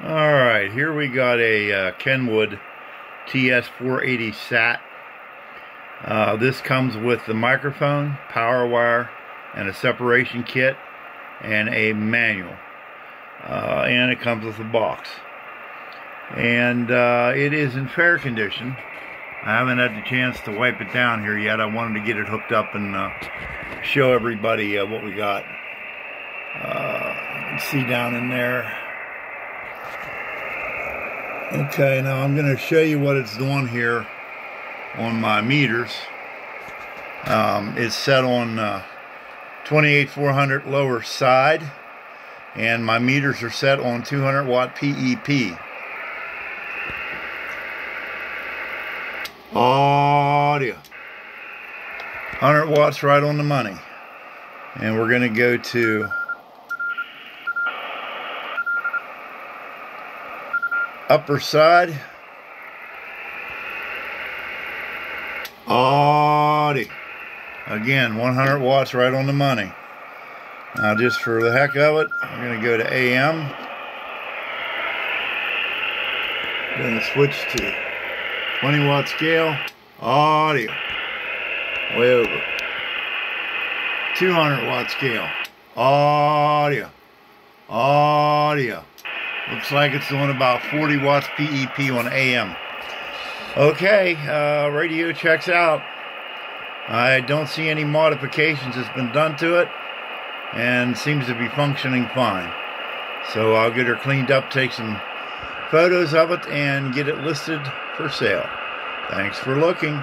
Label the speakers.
Speaker 1: All right, here we got a uh, Kenwood TS480 SAT. Uh, this comes with the microphone, power wire, and a separation kit, and a manual. Uh, and it comes with a box. And uh, it is in fair condition. I haven't had the chance to wipe it down here yet. I wanted to get it hooked up and uh, show everybody uh, what we got. See down in there. Okay, now I'm going to show you what it's doing here on my meters. Um, it's set on uh, 28400 lower side and my meters are set on 200 watt PEP. Audio. 100 watts right on the money. And we're going to go to upper side. Audio. Again, 100 watts right on the money. Now just for the heck of it, I'm going to go to AM. To switch to 20 watt scale. Audio. Way over. 200 watt scale. Audio. Audio. Looks like it's doing about 40 watts PEP on AM. Okay, uh, radio checks out. I don't see any modifications that's been done to it and seems to be functioning fine. So I'll get her cleaned up, take some photos of it, and get it listed for sale. Thanks for looking.